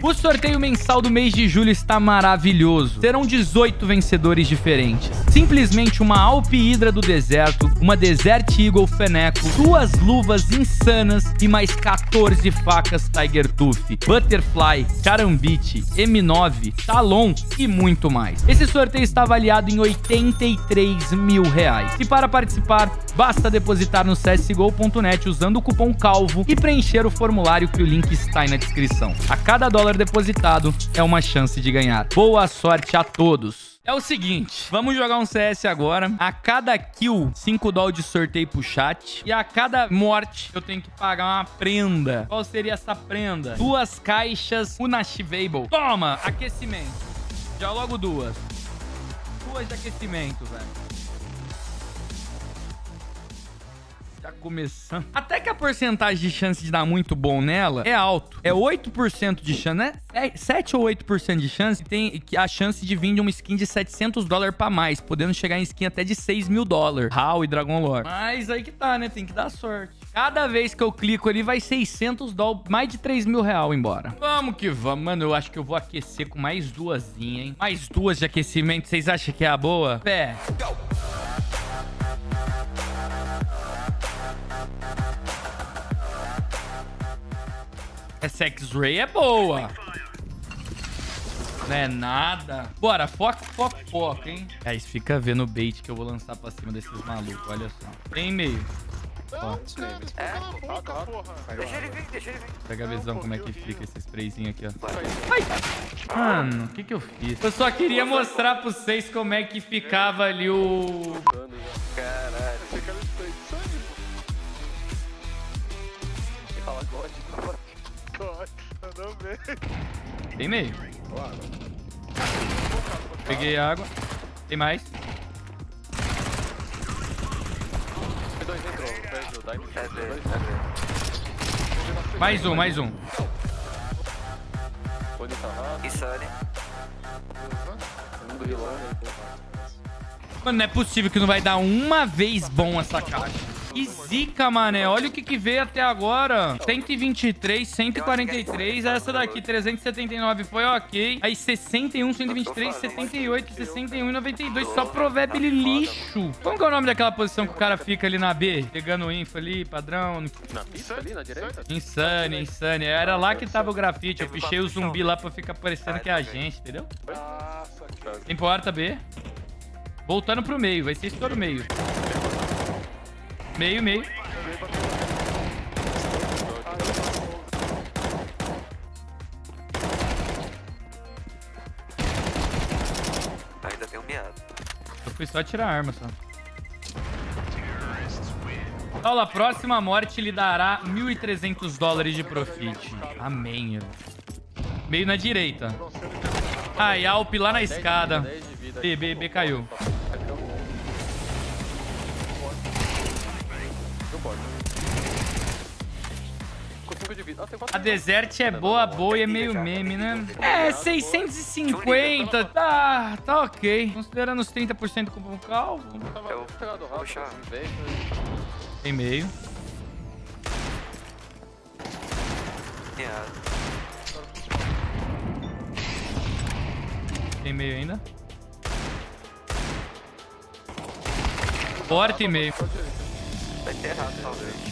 O sorteio mensal do mês de julho está maravilhoso. Serão 18 vencedores diferentes. Simplesmente uma Alp Hydra do deserto, uma Desert Eagle Feneco, duas luvas insanas e mais 14 facas Tiger Tooth, Butterfly, Karambit, M9, Talon e muito mais. Esse sorteio está avaliado em 83 mil reais. E para participar, basta depositar no csgo.net usando o cupom CALVO e preencher o formulário que o link está aí na descrição. A cada dólar depositado é uma chance de ganhar. Boa sorte a todos! É o seguinte, vamos jogar um CS agora. A cada kill, 5 dólares de sorteio pro chat. E a cada morte, eu tenho que pagar uma prenda. Qual seria essa prenda? Duas caixas Unashivable. Toma, aquecimento. Já logo duas. Duas de aquecimento, velho. Começando. Até que a porcentagem de chance de dar muito bom nela é alto. É 8% de chance, né? É 7 ou 8% de chance. Tem a chance de vir de uma skin de 700 dólares pra mais, podendo chegar em skin até de 6 mil dólares. HAL e Dragon Lore. Mas aí que tá, né? Tem que dar sorte. Cada vez que eu clico ali, vai 600 dólares, mais de 3 mil real embora. Vamos que vamos. Mano, eu acho que eu vou aquecer com mais duas, hein? Mais duas de aquecimento. Vocês acham que é a boa? Pé. Essa X-Ray é boa. Não é nada. Bora, foco, foco, foco, hein? Aí fica vendo o bait que eu vou lançar pra cima desses malucos, olha só. Tem meio. Ó. Deixa ele vir, deixa ele vir. Pega a visão como é que fica esse sprayzinho aqui, ó. Ai! Mano, o que que eu fiz? Eu só queria mostrar pra vocês como é que ficava ali o... Caralho. Bem. Tem meio. Peguei água. Tem mais. P2 entrou, P2, dá em dele, P2. dele. Mais um, mais um. Mano, não é possível que não vai dar uma vez bom essa caixa. Que zica, mané. Olha o que, que veio até agora. 123, 143. Essa daqui, 379 foi ok. Aí 61, 123, 78, 61 e 92. Só provérbio lixo. Como que é o nome daquela posição que o cara fica ali na B? Pegando o info ali, padrão. Na pista ali, na direita? Insane, insane. Era lá que tava o grafite. Eu pichei o zumbi lá pra ficar parecendo que é a gente, entendeu? Nossa, que Tem porta B. Voltando pro meio. Vai ser estouro meio. Meio, meio. Ainda tem um miado. Eu fui só tirar a arma, só. Olha, a próxima morte lhe dará 1.300 dólares de profit. Amém. Meio na direita. Ai, Alp lá na escada. 10 de vida. B, B, B caiu. 5 de vida. 4 A Desert é boa, boa e é meio meme, né? É, 650. Tá, tá ok. Considerando os 30% como um calvo. Eu Pegado rápido, Puxa. assim, bem. Tem meio. Tem meio ainda. Porta e meio. Vai ter errado, talvez.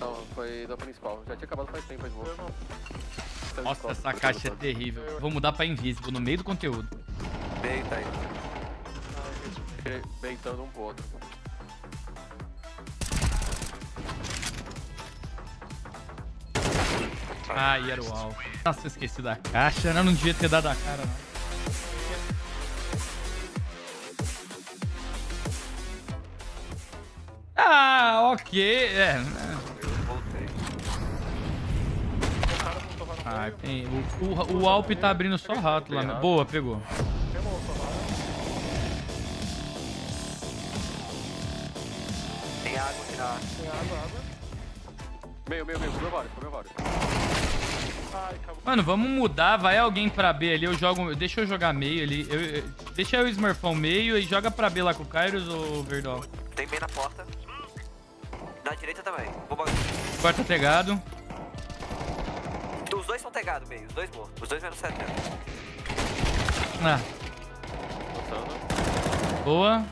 Não, foi da principal. Já tinha acabado faz tempo, mas vou. Nossa, essa caixa é terrível. Vou mudar pra Invisible no meio do conteúdo. meio tá aí. Beitando um pro outro. Ai, era o alvo. Nossa, eu esqueci da caixa. Eu não devia ter dado a cara, não. Ok. É. Voltei. Ah, tem, o, o, o Alp tá abrindo só rato lá. né? Boa, pegou. Tem água aqui na Tem água, água. Meio, meio, meio. Comeu vários, comeu vários. Ai, acabou. Mano, vamos mudar. Vai alguém pra B ali. Eu jogo. Deixa eu jogar meio ali. Eu, eu- deixa eu Smurfão meio e joga pra B lá com o Kairos ou Verdol. Tem bem na porta. Na direita também. Vou bagunçar. Quarta pegado. Os dois são tegados meio, os dois mortos. Os dois menos 70. Ah, Passando. boa.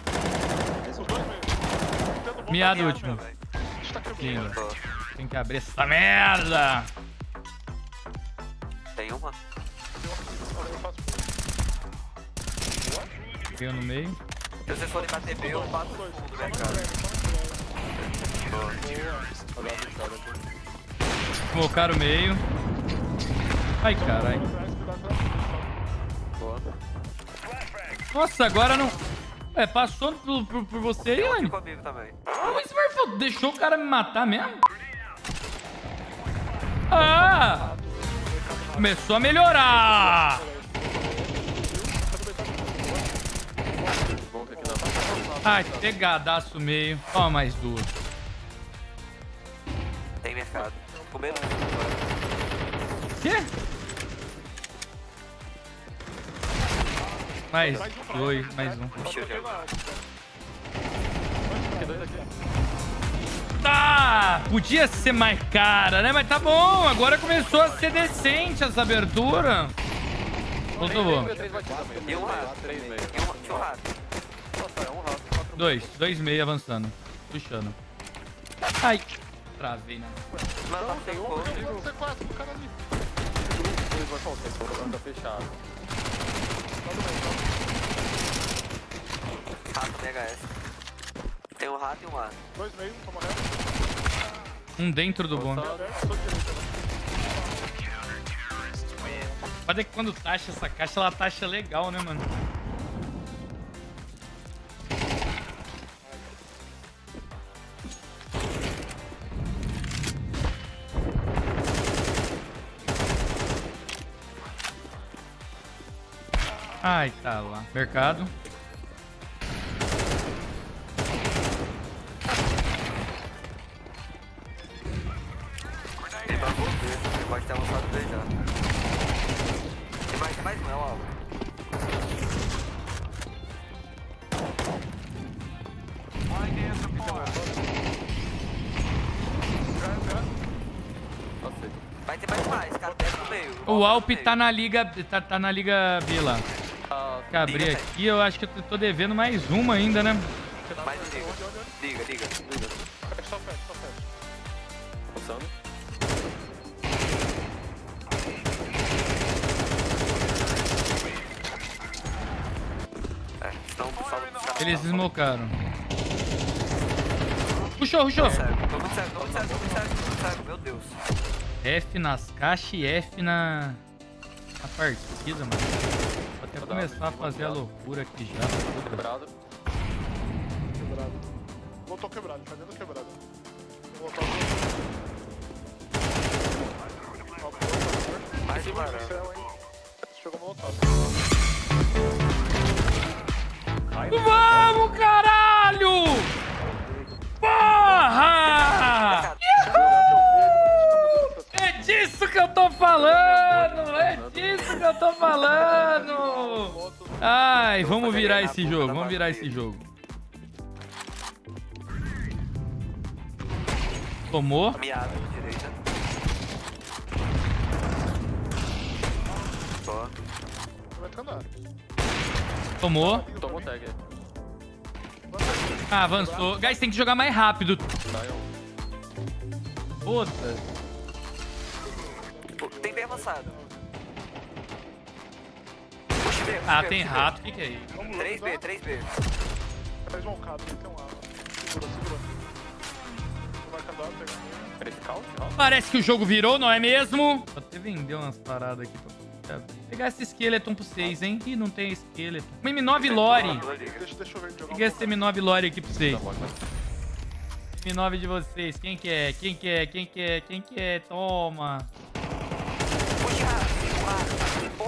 Miado último. gente tá quebrando. Lindo. Tô. Tem que abrir essa merda. Tem uma? Veio no meio. Se vocês forem bater B, eu bato no fundo, Só né, Smocaram o meio. Ai. Boa. Nossa, agora não... É, passou por, por, por você aí, comigo também. O Smurf deixou o cara me matar mesmo? Ah! Começou a melhorar! Ai, pegadaço meio. Ó, mais duas. Tem mercado. Comendo. Quê? Mais dois, mais um. Encheu de água. Aqui, dois aqui. Tá! Podia ser mais cara, né? Mas tá bom, agora começou a ser decente essa abertura. Três um rato. Três meio. Tem um, tinha um rato. Nossa, é um rato. Dois, dois meio avançando. Puxando. Ai, travei, né? Mano, tá sem corpo. C4 do cara ali. Eles vão conseguir, tá fechado. Rato. Tem um rato e um rato. Dois meio, toma reto. Um dentro do bonde. Tô? Pode é que quando taxa essa caixa, ela taxa legal, né, mano? Ai, tá lá. Mercado. Ele bagou B. Ele pode ter avançado B já. Tem mais, tem mais um, é o alvo. Nossa, Vai ter mais mais, cara. Desce no meio. O Alp tá na liga, tá, tá na liga B lá. Quer abrir Liga, aqui, eu acho que eu tô devendo mais uma ainda, né? Mais um liga. Liga, liga. Fecha, só fecha, só fecha. passando. É, estão Eles smocaram. Puxou, puxou. Cego, tô muito cego, tô muito cego, tô muito cego, tô muito cego, meu Deus. F nas caixas e F na, na partida, mano. Começar a fazer a loucura aqui já. Quebrado. Quebrado. Voltou quebrado, tá dentro quebrado. Vou voltar o Mais um varanda. céu, hein? Chegou montado. Vamos, caralho! Porra! É disso que eu tô falando! Que eu tô falando! Ai, vamos virar esse jogo, vamos virar esse jogo. Tomou. Tomou. Ah, avançou. Guys, tem que jogar mais rápido. Puta. Tem bem avançado. B, Ah, B, tem rato. O que, que é isso? Vamos 3B, 3B. Tá esmolcado, ele tem um. Segura, segura. Vai. Parece que o jogo virou, não é mesmo? Vou até vender umas paradas aqui pra pegar esse esqueleton pro 6, hein? Ih, não tem esqueleton. Um M9 Lore. Peguei esse M9 Lore aqui pra vocês. Tá bom, mas- M9 de vocês. Quem que é? Quem que é? Quem que é? Quem que é? Toma.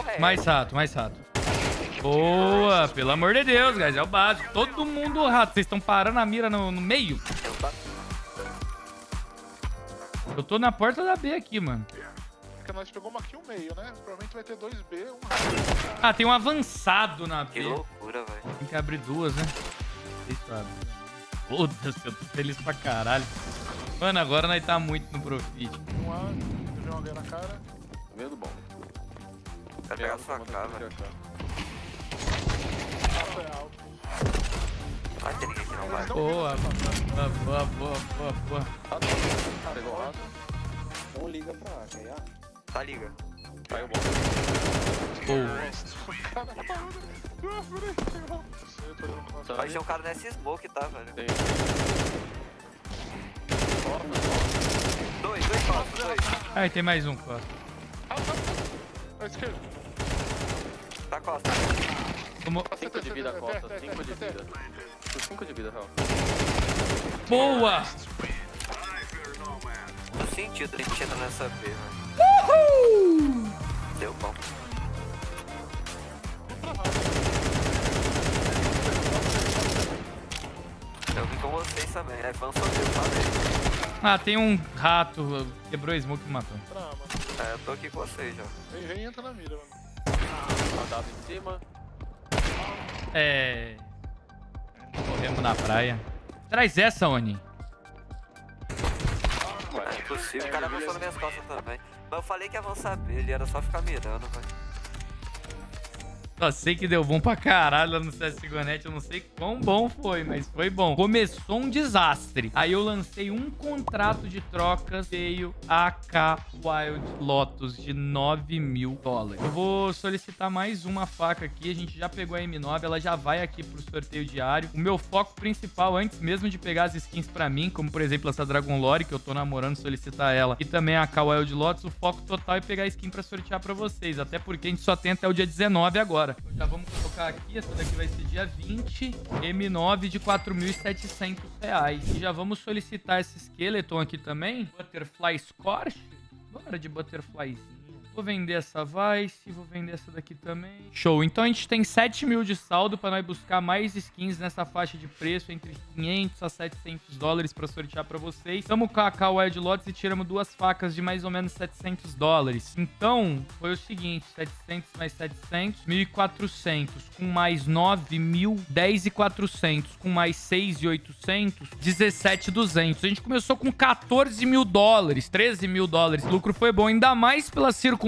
É. Mais rato, mais rato. Boa, pelo amor de Deus, guys. É o básico. Todo mundo rato. Vocês estão parando a mira no, no meio? Eu tô- Eu tô na porta da B aqui, mano. Porque nós pegamos aqui um meio, né? Provavelmente vai ter dois B, um rato. Ah, tem um avançado na Que B. loucura, velho. Tem que abrir duas, né? Vocês sabem. Foda-se, eu tô feliz pra caralho. Mano, agora nós tá muito no profit. Um A, eu vi alguém na cara. Meio do bom. Vai pegar sua cara. Vai ter ninguém aqui não, vai. Eles não Boa, boa, boa, boa, boa, boa. Pegou o rato. Um liga pra ir A? Tá, liga. Caiu bom. Boa. Tá? Ah, Tá. Vai ter um cara nessa smoke, tá, velho? Tem. Dois, dois costas, dois. Ai, tem mais um, Costa. À esquerda. Tá costa. Tomou. 5 de vida, Costa. 5 de vida. 5 de vida, real. Boa! No sentido, a gente entra nessa B, velho. Deu bom. Eu vim com vocês também, né? Vamos só Deus, falei. Ah, tem um rato. Quebrou a smoke e matou. Trama. É, eu tô aqui com vocês já. Vem, vem entra na mira, mano. Mandado em cima. É. Corremos na praia. Traz essa, Oni. É impossível, o cara avançou nas minhas costas também. Mas eu falei que ia avançar ele era só ficar mirando, velho. Só sei que deu bom pra caralho lá no CSGONET. Eu não sei quão bom foi, mas foi bom. Começou um desastre. Aí eu lancei um contrato de trocas veio AK Wild Lotus de 9 mil dólares. Eu vou solicitar mais uma faca aqui. A gente já pegou a M9, ela já vai aqui pro sorteio diário. O meu foco principal, antes mesmo de pegar as skins pra mim, como por exemplo essa Dragon Lore, que eu tô namorando, solicitar ela, e também a AK Wild Lotus, o foco total é pegar a skin pra sortear pra vocês. Até porque a gente só tem até o dia 19 agora. Então já vamos colocar aqui, essa daqui vai ser dia 20, M9 de 4.700 reais. E já vamos solicitar esse Skeleton aqui também, Butterfly Scorch. Bora de Butterflyzinho. Vou vender essa Vice, vou vender essa daqui também. Show, então a gente tem 7 mil de saldo pra nós buscar mais skins nessa faixa de preço entre 500 a 700 dólares pra sortear pra vocês. Tamo com a AK Wild Lotus e tiramos duas facas de mais ou menos 700 dólares. Então, foi o seguinte, 700 mais 700, 1.400, com mais 9 mil, 10 e 400, com mais 6 e 800, 17,200. A gente começou com 14 mil dólares, 13 mil dólares. O lucro foi bom, ainda mais pela circunstância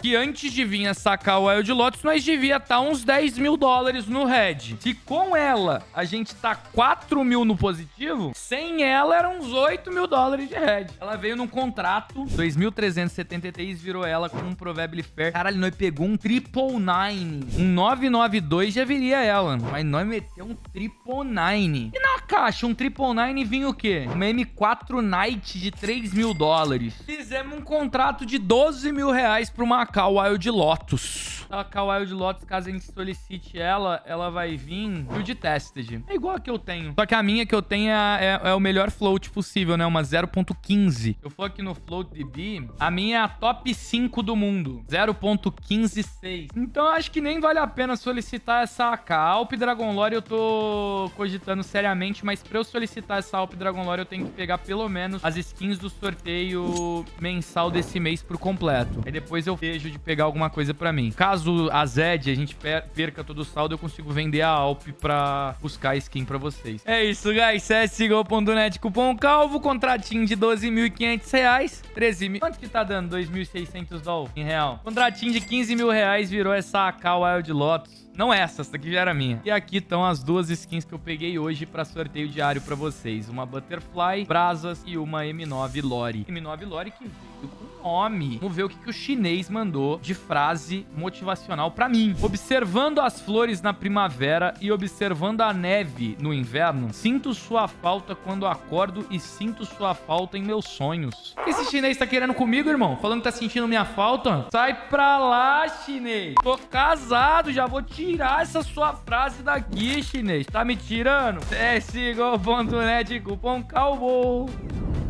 que antes de vir a sacar o Wild Lotus, nós devia estar uns 10 mil dólares no red. Se com ela a gente tá 4 mil no positivo, sem ela eram uns 8 mil dólares de red. Ela veio num contrato, 2.373 virou ela com um Probably Fair. Caralho, nós pegou um Triple Nine. Um 992 já viria ela. Mas nós meteu um Triple Nine. E na caixa, um Triple Nine vinha o quê? Uma M4 Night de 3 mil dólares. Fizemos um contrato de 12 mil reais pra uma AK Wild Lotus. A Wild Lotus, caso a gente solicite ela, ela vai vir Field Tested. É igual a que eu tenho. Só que a minha que eu tenho é, é- é o melhor float possível, né? Uma 0.15. Eu for aqui no Float DB, a minha é a top 5 do mundo. 0.156. Então eu acho que nem vale a pena solicitar essa AK. A Alp Dragon Lore eu tô cogitando seriamente, mas pra eu solicitar essa Alp Dragon Lore eu tenho que pegar pelo menos as skins do sorteio mensal desse mês por completo. Aí depois eu vejo de pegar alguma coisa pra mim. Caso a Zed a gente per- perca todo o saldo, eu consigo vender a Alp pra buscar skin pra vocês. É isso, guys. CSGO.net, cupom calvo, contratinho de 12.500 reais, 13 mil. Quanto que tá dando? 2.600 dólares em real. Contratinho de 15 mil reais virou essa AK Wild Lotus. Não essa, essa daqui já era minha. E aqui estão as duas skins que eu peguei hoje pra sorteio diário pra vocês. Uma Butterfly, Brasas e uma M9 Lore. M9 Lore que veio com nome. Vamos ver o que, que o chinês mandou de frase motivacional pra mim. Observando as flores na primavera e observando a neve no inverno, sinto sua falta quando acordo e sinto sua falta em meus sonhos. Esse chinês tá querendo comigo, irmão? Falando que tá sentindo minha falta? Sai pra lá, chinês. Tô casado, já vou tirar essa sua frase daqui, chinês. Tá me tirando? CSGO.net, cupom CALBO.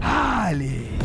Dale!